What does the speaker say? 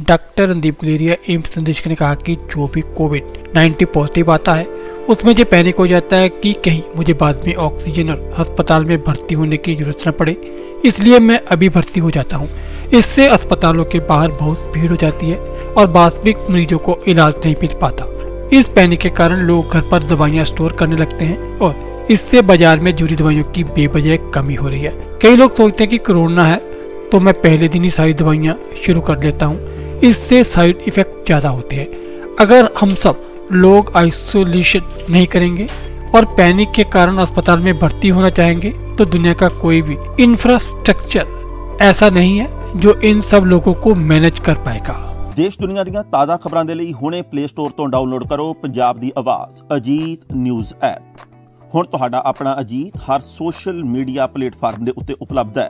Doctor Randeep Guleria AIIMS संदेश ने कहा कि जो भी कोविड 19 पॉजिटिव आता है, उसमें ये पैनिक हो जाता है कि कहीं मुझे बाद में ऑक्सीजन और अस्पताल में भर्ती होने की ज़रूरत न पड़े। इसलिए मैं अभी भर्ती हो जाता हूँ। इससे अस्पतालों के बाहर बहुत भीड़ हो जाती है और वास्तविक मरीजों को इलाज नहीं मिल पाता। इस पैनिक के कारण लोग घर पर दवाइयाँ स्टोर करने लगते हैं और इससे बाज़ार में जुड़ी दवाइयों की बेबजाय कमी हो रही है। कई लोग सोचते हैं कि कोरोना है तो मैं पहले दिन ही सारी दवाइयाँ शुरू कर लेता हूँ। इससे साइड इफेक्ट ज्यादा होते हैं अगर हम सब लोग आइसोलेशन नहीं करेंगे और पैनिक के कारण अस्पताल में भर्ती होना चाहेंगे तो दुनिया का कोई भी इंफ्रास्ट्रक्चर ऐसा नहीं है जो इन सब लोगों को मैनेज कर पाएगा ਦੇਸ਼ ਦੁਨੀਆ ਦੀਆਂ ਤਾਜ਼ਾ ਖਬਰਾਂ ਦੇ ਲਈ ਹੁਣੇ ਪਲੇ ਸਟੋਰ ਤੋਂ ਡਾਊਨਲੋਡ ਕਰੋ ਪੰਜਾਬ ਦੀ ਆਵਾਜ਼ ਅਜੀਤ ਨਿਊਜ਼ ਐਪ ਹੁਣ ਤੁਹਾਡਾ ਆਪਣਾ ਅਜੀਤ ਹਰ ਸੋਸ਼ਲ ਮੀਡੀਆ ਪਲੇਟਫਾਰਮ ਦੇ ਉੱਤੇ ਉਪਲਬਧ ਹੈ